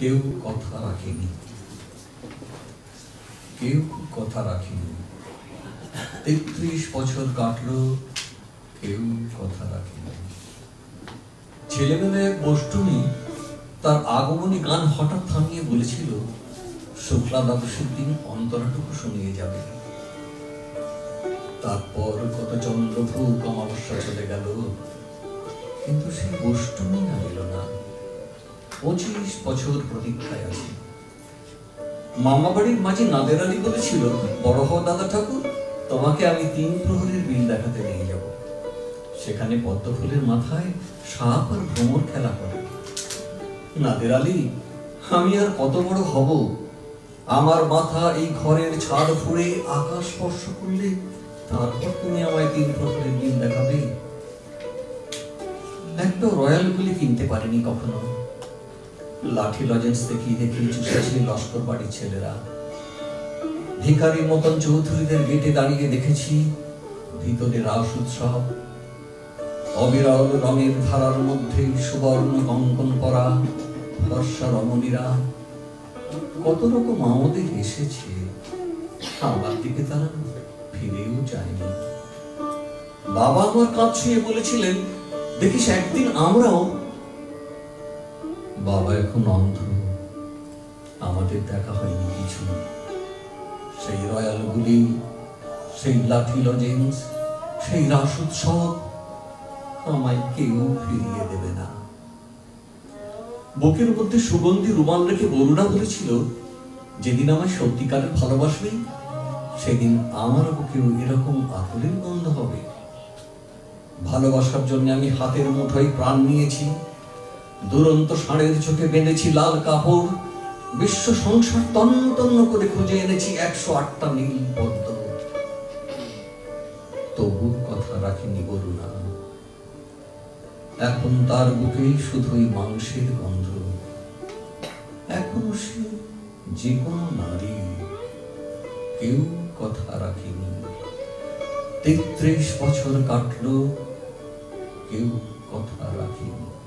কেউ কথা রাখেনি। কেউ কথা রাখেনি। তেত্রিশ বছর কাটলো, কেউ কথা রাখেনি। ছেলেবেলায় এক তার আগমনী গান হঠাৎ থামিয়ে বলেছিল শুক্লা দ্বাদশের দিন অন্তরাটুকু শুনিয়ে যাবে। তারপর কত চন্দ্রভূক অমাবস্যা চলে গেল, কিন্তু সেই বষ্টুনি না এলো না। পঁচিশ বছর প্রতীক্ষায় আছে। মামা বাড়ির মাঝে নাদের আলী বলেছিল, বড় হও দাদা ঠাকুর, তোমাকে আমি তিন প্রহরের বিল দেখাতে নিয়ে যাব। সেখানে পদ্ম ফুলের মাথায় সাপ আর ভ্রমর খেলা করে। নাদের আলী আমি আর কত বড় হব? আমার মাথা এই ঘরের ছাদ ফুঁড়ে আকাশ স্পর্শ করলে তারপর তুমি আমায় তিন প্রহরের বিল দেখাবে? একটা রয়্যাল গুলি কিনতে পারিনি কখনো। লাঠি লজেন্স দেখিয়ে দেখিয়ে চুষেছে লস্কর বাড়ির ছেলেরা। ভিখারির মতন চৌধুরীদের গেটে দাঁড়িয়ে দেখেছি ভিতরে রাস উৎসব, অবিরল রঙের ধারার মধ্যে সুবর্ণ কঙ্কন পরা, ফর্সা রমণীরা। কত রকম আমাদের এসেছে আমার দিকে তারা ফিরেও যায়নি। বাবা আমার কাঁধ ছুঁয়ে বলেছিলেন, দেখিস, একদিন আমরাও বাবা এখন অন্ধ। আমাদের দেখা হয়নি কিছু। সেই রয়্যালগুলি, সেই লাঠি লজেন্স, সেই রাস উৎসব আমায় কেউ ফিরিয়ে দেবে না। বুকের মধ্যে সুগন্ধি রুমাল রেখে বরুণা বলেছিল, যেদিন আমায় সত্যিকারের ভালোবাসবে, সেদিন আমার বুকেও এরকম আকুলের গন্ধ হবে। ভালোবাসার জন্য আমি হাতের মুঠোয় প্রাণ নিয়েছি দুরন্ত ষাঁড়ের চোখে বেঁধেছি লাল কাপড়। বিশ্ব সংসার তন্ন তন্ন করে খুঁজে এনেছি একশো আটটা নীল পদ্ম। তবু কথা রাখিনি বরুণা। এখন তার বুকে শুধুই মাংসের গন্ধ। এখনও সে যে কোনো নারী। কেউ কথা রাখেনি। তেত্রিশ বছর কাটলো, কেউ কথা রাখেনি।